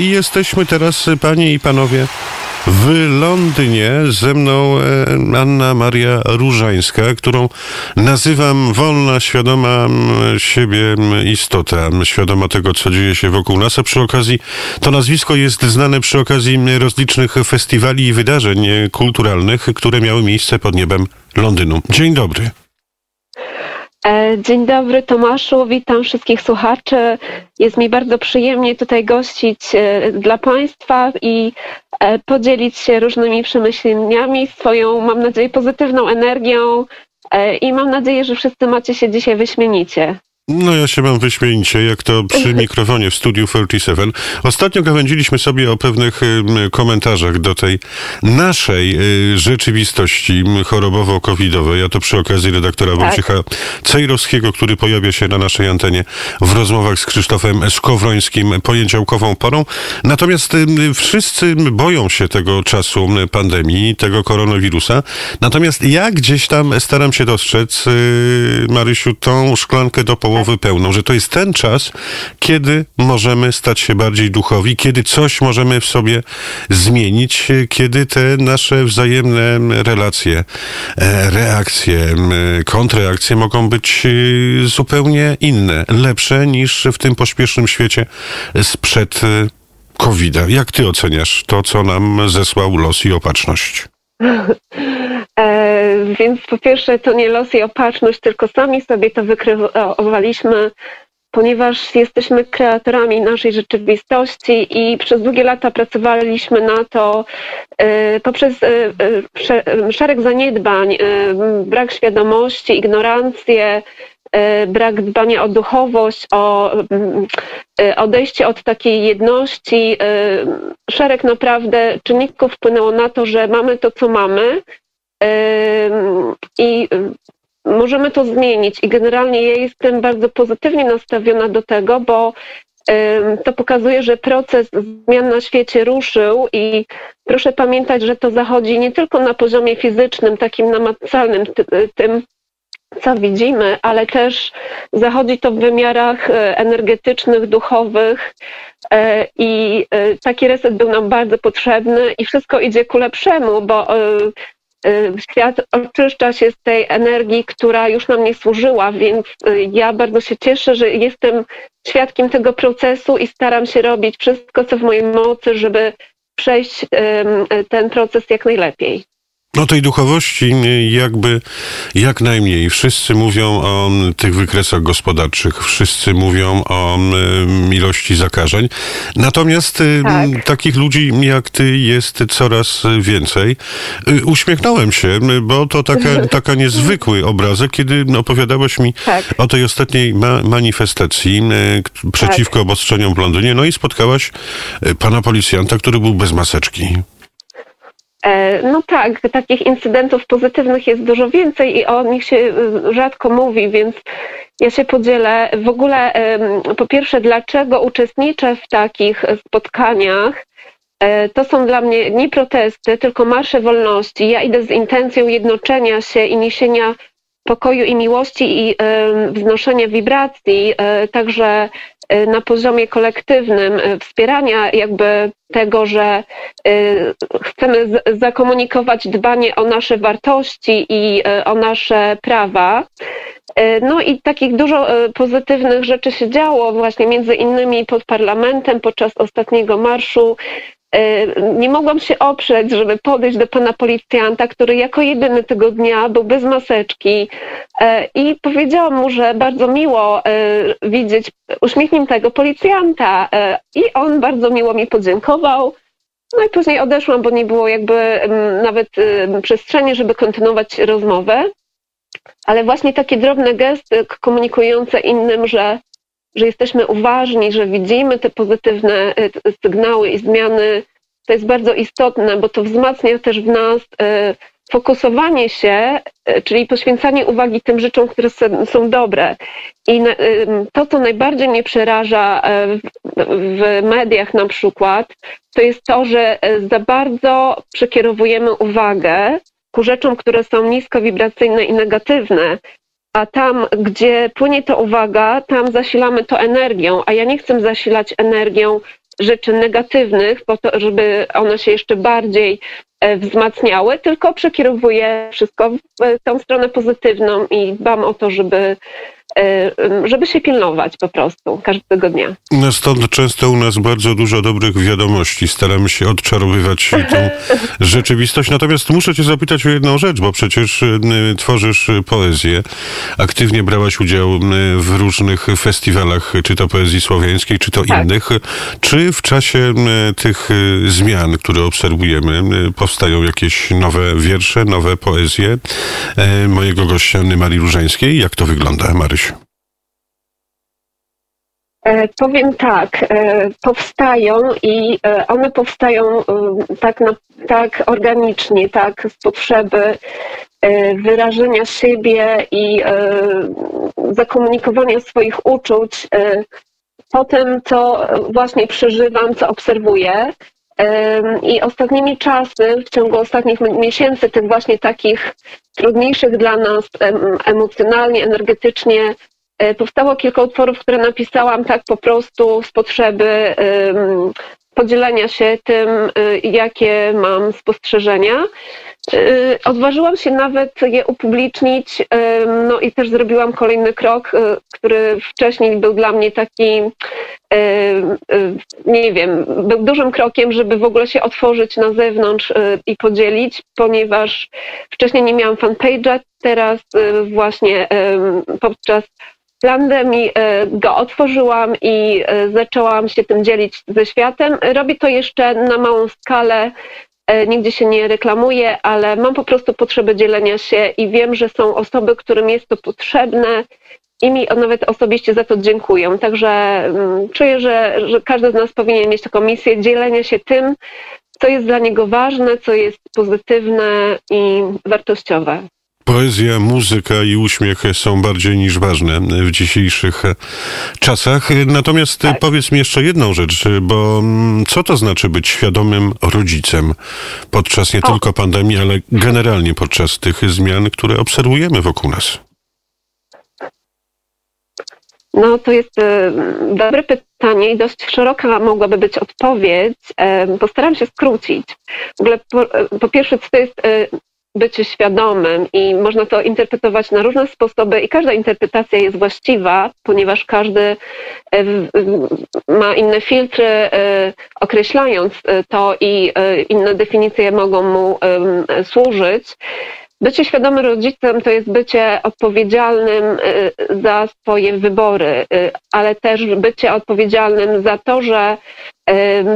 I jesteśmy teraz, panie i panowie, w Londynie ze mną e, Anna Maria Różańska, którą nazywam wolna, świadoma siebie istota, świadoma tego, co dzieje się wokół nas, a przy okazji to nazwisko jest znane przy okazji rozlicznych festiwali i wydarzeń kulturalnych, które miały miejsce pod niebem Londynu. Dzień dobry. E, dzień dobry Tomaszu, witam wszystkich słuchaczy. Jest mi bardzo przyjemnie tutaj gościć e, dla Państwa i e, podzielić się różnymi przemyśleniami, swoją, mam nadzieję, pozytywną energią i mam nadzieję, że wszyscy macie się dzisiaj wyśmienicie. No ja się mam wyśmienicie, jak to przy mikrofonie w studiu 47. Ostatnio gawędziliśmy sobie o pewnych komentarzach do tej naszej y, rzeczywistości chorobowo-covidowej. Ja to przy okazji redaktora tak. Wojciecha Cejrowskiego, który pojawia się na naszej antenie w rozmowach z Krzysztofem Skowrońskim poniedziałkową porą. Natomiast wszyscy boją się tego czasu pandemii, tego koronawirusa. Natomiast ja gdzieś tam staram się dostrzec, y, Marysiu, tą szklankę do połowy połowy pełną, że to jest ten czas, kiedy możemy stać się bardziej duchowi, kiedy coś możemy w sobie zmienić, kiedy te nasze wzajemne relacje, e, reakcje, kontreakcje mogą być e, zupełnie inne, lepsze niż w tym pośpiesznym świecie sprzed e, covid -a. Jak ty oceniasz to, co nam zesłał los i opatrzność? E, więc po pierwsze to nie los i opatrzność, tylko sami sobie to wykreowaliśmy, ponieważ jesteśmy kreatorami naszej rzeczywistości i przez długie lata pracowaliśmy na to e, poprzez e, szereg zaniedbań, brak świadomości, ignorancję, brak dbania o duchowość, o odejście od takiej jedności. Szereg naprawdę czynników wpłynęło na to, że mamy to, co mamy, i możemy to zmienić. I generalnie ja jestem bardzo pozytywnie nastawiona do tego, bo to pokazuje, że proces zmian na świecie ruszył i proszę pamiętać, że to zachodzi nie tylko na poziomie fizycznym, takim namacalnym, tym, co widzimy, ale też zachodzi to w wymiarach e, energetycznych, duchowych e, i e, taki reset był nam bardzo potrzebny i wszystko idzie ku lepszemu, bo świat oczyszcza się z tej energii, która już nam nie służyła, więc ja bardzo się cieszę, że jestem świadkiem tego procesu i staram się robić wszystko, co w mojej mocy, żeby przejść ten proces jak najlepiej. No tej duchowości jakby jak najmniej. Wszyscy mówią o tych wykresach gospodarczych, wszyscy mówią o ilości zakażeń. Natomiast y, tak. takich ludzi jak ty jest coraz więcej. Y, uśmiechnąłem się, bo to taka, taka niezwykły obrazek, kiedy opowiadałeś mi tak. o tej ostatniej ma manifestacji przeciwko tak. obostrzeniom w Londynie. No i spotkałaś y, pana policjanta, który był bez maseczki. E, no tak, takich incydentów pozytywnych jest dużo więcej i o nich się y, rzadko mówi, więc ja się podzielę. W ogóle, po pierwsze, dlaczego uczestniczę w takich spotkaniach? E, to są dla mnie nie protesty, tylko marsze wolności. Ja idę z intencją jednoczenia się i niesienia pokoju i miłości i wznoszenia wibracji, e, także na poziomie kolektywnym y, wspierania jakby tego, że y, chcemy zakomunikować dbanie o nasze wartości i o nasze prawa. No i takich dużo pozytywnych rzeczy się działo, właśnie między innymi pod parlamentem podczas ostatniego marszu nie mogłam się oprzeć, żeby podejść do pana policjanta, który jako jedyny tego dnia był bez maseczki e, i powiedziałam mu, że bardzo miło e, widzieć uśmiechniętego policjanta i on bardzo miło mi podziękował. No i później odeszłam, bo nie było jakby nawet przestrzeni, żeby kontynuować rozmowę. Ale właśnie takie drobne gesty komunikujące innym, że że jesteśmy uważni, że widzimy te pozytywne e, sygnały i zmiany, to jest bardzo istotne, bo to wzmacnia też w nas e, fokusowanie się, e, czyli poświęcanie uwagi tym rzeczom, które są dobre. I to, co najbardziej mnie przeraża w mediach na przykład, to jest to, że za bardzo przekierowujemy uwagę ku rzeczom, które są niskowibracyjne i negatywne, a tam, gdzie płynie to uwaga, tam zasilamy to energią, a ja nie chcę zasilać energią rzeczy negatywnych, po to, żeby one się jeszcze bardziej wzmacniały, tylko przekierowuję wszystko w tą stronę pozytywną i dbam o to, żeby E, żeby się pilnować po prostu każdego dnia. No stąd często u nas bardzo dużo dobrych wiadomości. Staramy się odczarowywać tą rzeczywistość. Natomiast muszę cię zapytać o jedną rzecz, bo przecież y, tworzysz poezję. Aktywnie brałaś udział w różnych festiwalach, czy to poezji słowiańskiej, czy to tak. innych. Czy w czasie tych y, zmian, które obserwujemy, powstają jakieś nowe wiersze, nowe poezje mojego gościa Marii Różańskiej? Jak to wygląda, Maryś? E, powiem tak, e, powstają i e, one powstają tak, na, tak organicznie, tak z potrzeby wyrażenia siebie i zakomunikowania swoich uczuć po tym, co właśnie przeżywam, co obserwuję. I ostatnimi czasy, w ciągu ostatnich miesięcy, tych właśnie takich trudniejszych dla nas emocjonalnie, energetycznie, powstało kilka utworów, które napisałam tak po prostu z potrzeby podzielenia się tym, y, jakie mam spostrzeżenia. Y, odważyłam się nawet je upublicznić, no i też zrobiłam kolejny krok, który wcześniej był dla mnie taki, nie wiem, był dużym krokiem, żeby w ogóle się otworzyć na zewnątrz i podzielić, ponieważ wcześniej nie miałam fanpage'a, teraz właśnie podczas pandemii e, go otworzyłam i e, zaczęłam się tym dzielić ze światem. Robię to jeszcze na małą skalę, e, nigdzie się nie reklamuję, ale mam po prostu potrzebę dzielenia się i wiem, że są osoby, którym jest to potrzebne i mi nawet osobiście za to dziękują. Także mm, czuję, że, że każdy z nas powinien mieć taką misję dzielenia się tym, co jest dla niego ważne, co jest pozytywne i wartościowe. Poezja, muzyka i uśmiech są bardziej niż ważne w dzisiejszych czasach. Natomiast tak. powiedz mi jeszcze jedną rzecz, bo mm, co to znaczy być świadomym rodzicem podczas nie o. tylko pandemii, ale generalnie podczas tych zmian, które obserwujemy wokół nas? No, to jest e, dobre pytanie i dość szeroka mogłaby być odpowiedź. Postaram się skrócić. W ogóle po, e, po pierwsze, co to jest bycie świadomym i można to interpretować na różne sposoby i każda interpretacja jest właściwa, ponieważ każdy e, ma inne filtry e, określając e, to i inne definicje mogą mu służyć. Bycie świadomym rodzicem to jest bycie odpowiedzialnym za swoje wybory, ale też bycie odpowiedzialnym za to, że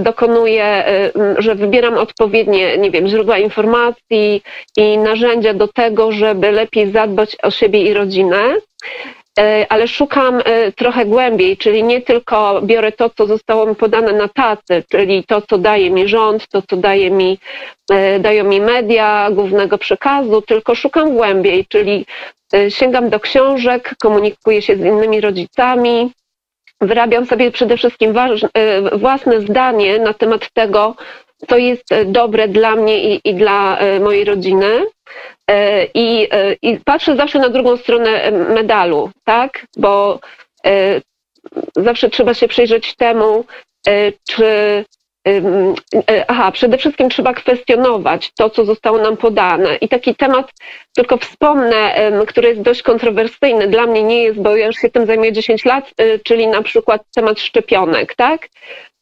dokonuję, że wybieram odpowiednie, nie wiem, źródła informacji i narzędzia do tego, żeby lepiej zadbać o siebie i rodzinę. E, ale szukam e, trochę głębiej, czyli nie tylko biorę to, co zostało mi podane na tacy, czyli to, co daje mi rząd, to, co daje mi, e, dają mi media głównego przekazu, tylko szukam głębiej, czyli sięgam do książek, komunikuję się z innymi rodzicami, wyrabiam sobie przede wszystkim e, własne zdanie na temat tego, co jest dobre dla mnie i, i dla e, mojej rodziny. E, I, I, patrzę zawsze na drugą stronę medalu, tak? Bo zawsze trzeba się przyjrzeć temu, czy E, aha, przede wszystkim trzeba kwestionować to, co zostało nam podane. I taki temat, tylko wspomnę, który jest dość kontrowersyjny, dla mnie nie jest, bo ja już się tym zajmuję 10 lat, y, czyli na przykład temat szczepionek, tak?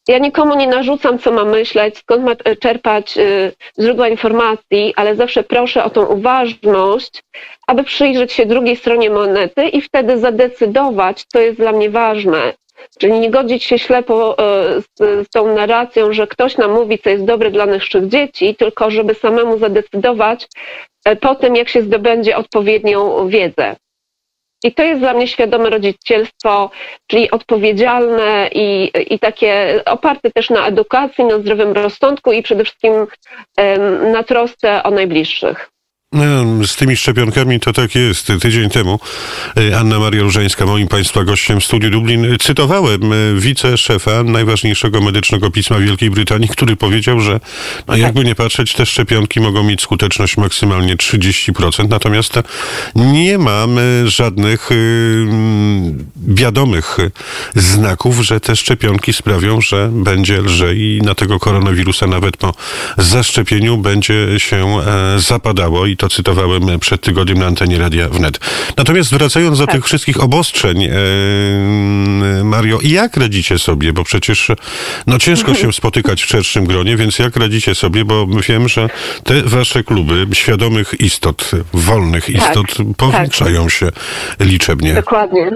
Ja nikomu nie narzucam, co ma myśleć, skąd ma e, czerpać y, źródła informacji, ale zawsze proszę o tą uważność, aby przyjrzeć się drugiej stronie monety i wtedy zadecydować, co jest dla mnie ważne. Czyli nie godzić się ślepo e, z, z, tą narracją, że ktoś nam mówi, co jest dobre dla naszych dzieci, tylko żeby samemu zadecydować e, po tym, jak się zdobędzie odpowiednią wiedzę. I to jest dla mnie świadome rodzicielstwo, czyli odpowiedzialne i, i takie oparte też na edukacji, na zdrowym rozsądku i przede wszystkim na trosce o najbliższych. No, z tymi szczepionkami to tak jest. Tydzień temu y, Anna Maria Różańska, moim Państwa gościem w Studiu Dublin, cytowałem y, wiceszefa najważniejszego medycznego pisma Wielkiej Brytanii, który powiedział, że no jakby nie patrzeć, te szczepionki mogą mieć skuteczność maksymalnie 30%, natomiast nie mamy żadnych y, wiadomych znaków, że te szczepionki sprawią, że będzie lżej i na tego koronawirusa nawet po zaszczepieniu będzie się e, zapadało i to cytowałem przed tygodniem na antenie Radia Wnet. Natomiast wracając do tak. tych wszystkich obostrzeń, e, Mario, jak radzicie sobie? Bo przecież no ciężko się spotykać w szerszym gronie, więc jak radzicie sobie? Bo wiem, że te wasze kluby świadomych istot, wolnych tak, istot powiększają tak. się liczebnie. Dokładnie.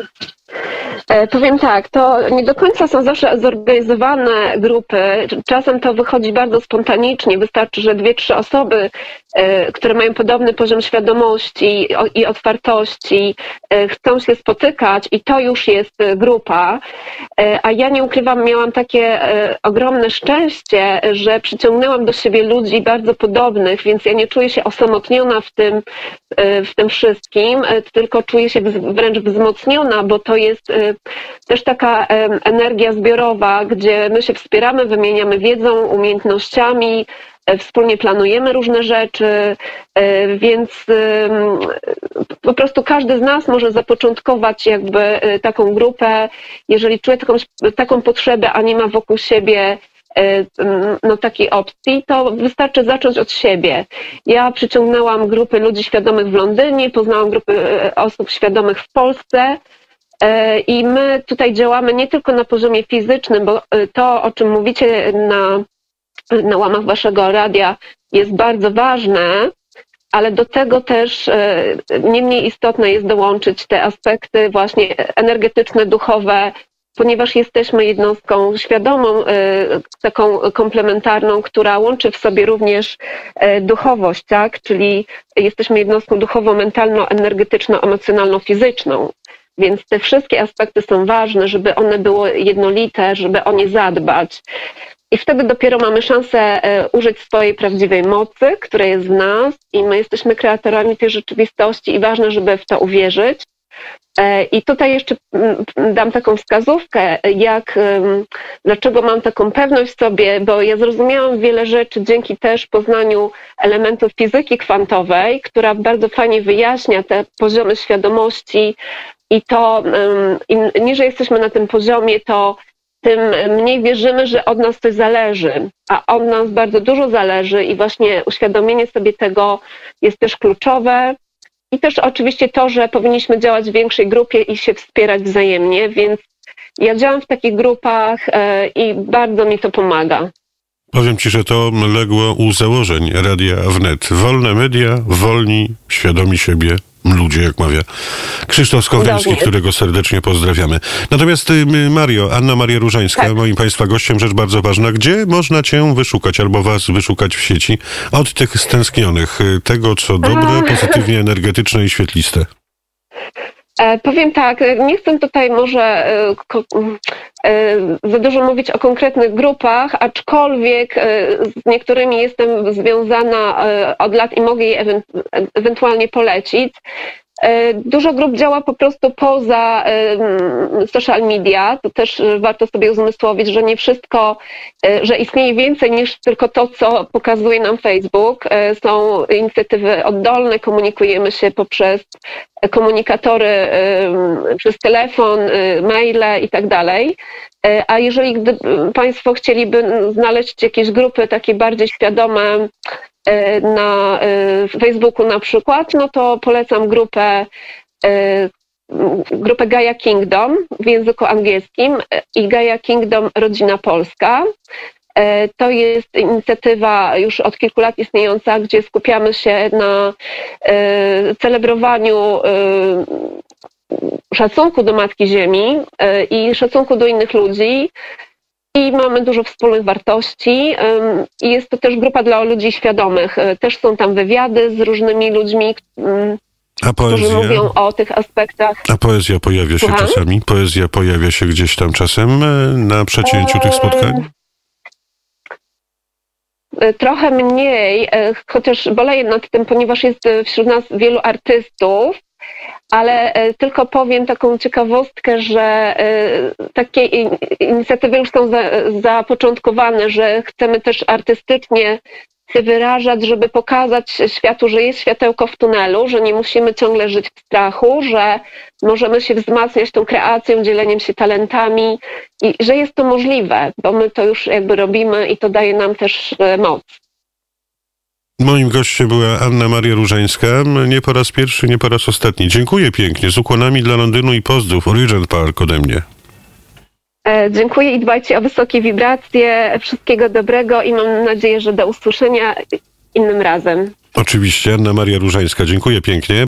E, powiem tak, to nie do końca są zawsze zorganizowane grupy. Czasem to wychodzi bardzo spontanicznie. Wystarczy, że dwie, trzy osoby, które mają podobny poziom świadomości i otwartości, e, chcą się spotykać i to już jest grupa. A ja nie ukrywam, miałam takie ogromne szczęście, że przyciągnęłam do siebie ludzi bardzo podobnych, więc ja nie czuję się osamotniona w tym, w tym wszystkim, tylko czuję się wręcz wzmocniona, bo to jest też taka energia zbiorowa, gdzie my się wspieramy, wymieniamy wiedzą, umiejętnościami, e, wspólnie planujemy różne rzeczy, e, więc po prostu każdy z nas może zapoczątkować jakby e, taką grupę, jeżeli czuje taką, taką potrzebę, a nie ma wokół siebie no, takiej opcji, to wystarczy zacząć od siebie. Ja przyciągnęłam grupy ludzi świadomych w Londynie, poznałam grupy osób świadomych w Polsce, E, I my tutaj działamy nie tylko na poziomie fizycznym, bo e, to, o czym mówicie na, na łamach waszego radia, jest bardzo ważne, ale do tego też e, nie mniej istotne jest dołączyć te aspekty właśnie energetyczne, duchowe, ponieważ jesteśmy jednostką świadomą, taką komplementarną, która łączy w sobie również duchowość, tak? Czyli jesteśmy jednostką duchowo-mentalno-energetyczno-emocjonalno-fizyczną. Więc te wszystkie aspekty są ważne, żeby one były jednolite, żeby o nie zadbać. I wtedy dopiero mamy szansę e, użyć swojej prawdziwej mocy, która jest w nas, i my jesteśmy kreatorami tej rzeczywistości, i ważne, żeby w to uwierzyć. E, I tutaj jeszcze mm, dam taką wskazówkę, jak, dlaczego mam taką pewność sobie, bo ja zrozumiałam wiele rzeczy dzięki też poznaniu elementów fizyki kwantowej, która bardzo fajnie wyjaśnia te poziomy świadomości, i to im niżej jesteśmy na tym poziomie, to tym mniej wierzymy, że od nas coś zależy, a od nas bardzo dużo zależy i właśnie uświadomienie sobie tego jest też kluczowe. I też oczywiście to, że powinniśmy działać w większej grupie i się wspierać wzajemnie, więc ja działam w takich grupach e, i bardzo mi to pomaga. Powiem Ci, że to legło u założeń Radia Wnet. Wolne media, wolni, świadomi siebie, ludzie, jak mawia Krzysztof Skowroński, którego serdecznie pozdrawiamy. Natomiast y, Mario, Anna Maria Różańska, tak. moim Państwa gościem, rzecz bardzo ważna. Gdzie można Cię wyszukać albo Was wyszukać w sieci od tych stęsknionych, y, tego co dobre, pozytywnie energetyczne i świetliste? E, powiem tak, nie chcę tutaj może e, e, za dużo mówić o konkretnych grupach, aczkolwiek z niektórymi jestem związana od lat i mogę je ewentualnie polecić. E, dużo grup działa po prostu poza social media. To też warto sobie uzmysłowić, że nie wszystko, e, że istnieje więcej niż tylko to, co pokazuje nam Facebook. E, są inicjatywy oddolne, komunikujemy się poprzez komunikatory, przez telefon, maile i tak. A jeżeli Państwo chcieliby znaleźć jakieś grupy takie bardziej świadome, E, na e, Facebooku na przykład, no to polecam grupę e, grupę Gaia Kingdom w języku angielskim i Gaia Kingdom Rodzina Polska. To jest inicjatywa już od kilku lat istniejąca, gdzie skupiamy się na celebrowaniu szacunku do Matki Ziemi i szacunku do innych ludzi, i mamy dużo wspólnych wartości i jest to też grupa dla ludzi świadomych. E, też są tam wywiady z różnymi ludźmi, a poezja? którzy mówią o tych aspektach. A poezja pojawia się Słucham? czasami? Poezja pojawia się gdzieś tam czasem e, na przecięciu tych spotkań? e, trochę mniej, chociaż boleję nad tym, ponieważ jest wśród nas wielu artystów, ale e, tylko powiem taką ciekawostkę, że e, takie in- inicjatywy już są za, zapoczątkowane, że chcemy też artystycznie się wyrażać, żeby pokazać światu, że jest światełko w tunelu, że nie musimy ciągle żyć w strachu, że możemy się wzmacniać tą kreacją, dzieleniem się talentami i że jest to możliwe, bo my to już jakby robimy i to daje nam też e, moc. Moim gościem była Anna Maria Różańska. Nie po raz pierwszy, nie po raz ostatni. Dziękuję pięknie. Z ukłonami dla Londynu i pozdrów. Regent Park ode mnie. E, Dziękuję i dbajcie o wysokie wibracje. Wszystkiego dobrego i mam nadzieję, że do usłyszenia innym razem. Oczywiście, Anna Maria Różańska. Dziękuję pięknie.